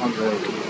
考える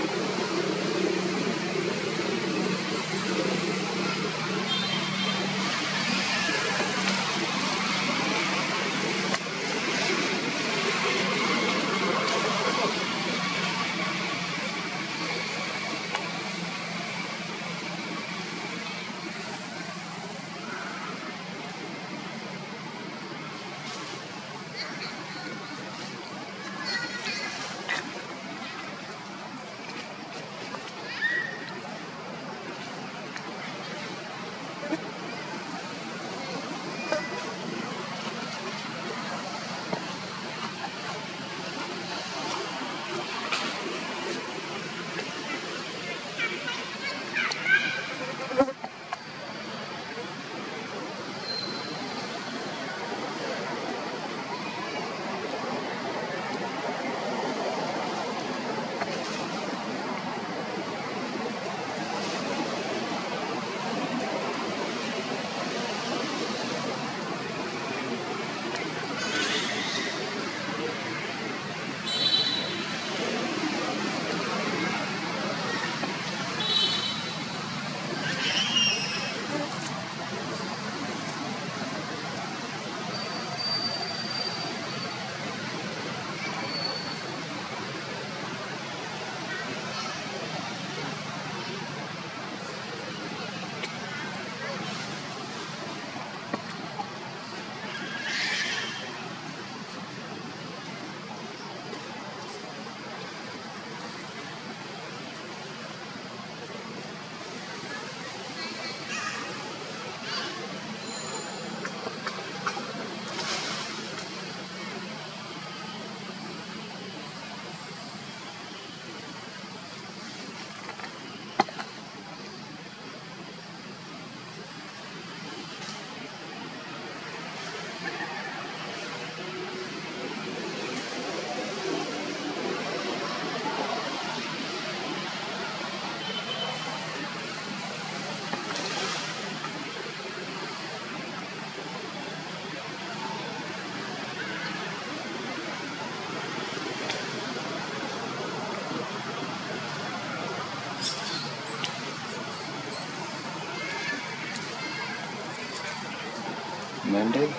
Monday?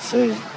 Say.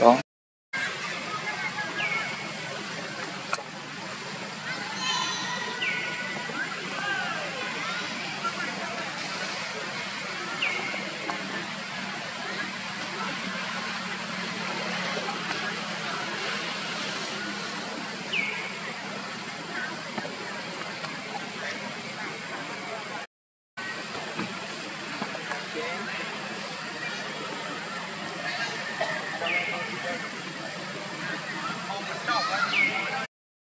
Oh.